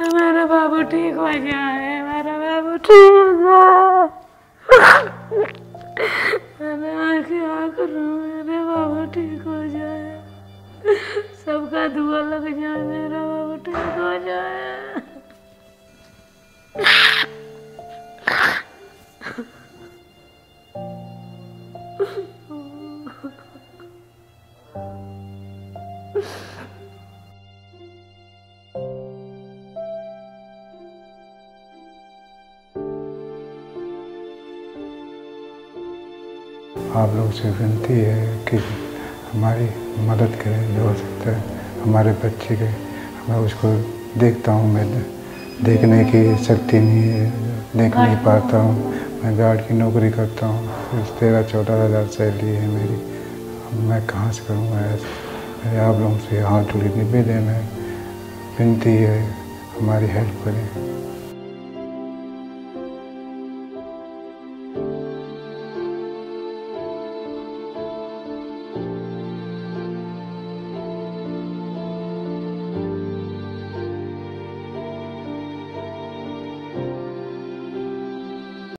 मेरा बाबू ठीक हो जाए मेरा बाबू ठीक हो जाए मैं क्या करूँ, मेरे बाबू ठीक हो जाए सबका दुआ लग जाए, मेरा बाबू ठीक हो जाए। आप लोग से विनती है कि हमारी मदद करें जो हो सकता है हमारे बच्चे के। मैं उसको देखता हूँ मैं देखने की शक्ति नहीं है देख नहीं पाता हूँ। मैं गार्ड की नौकरी करता हूँ। तेरह चौदह हज़ार सैलरी है मेरी। मैं कहाँ से करूँगा ऐसा? मेरे आप लोगों से हाथ जोड़ी निवेदन है। विनती है हमारी हेल्प करें।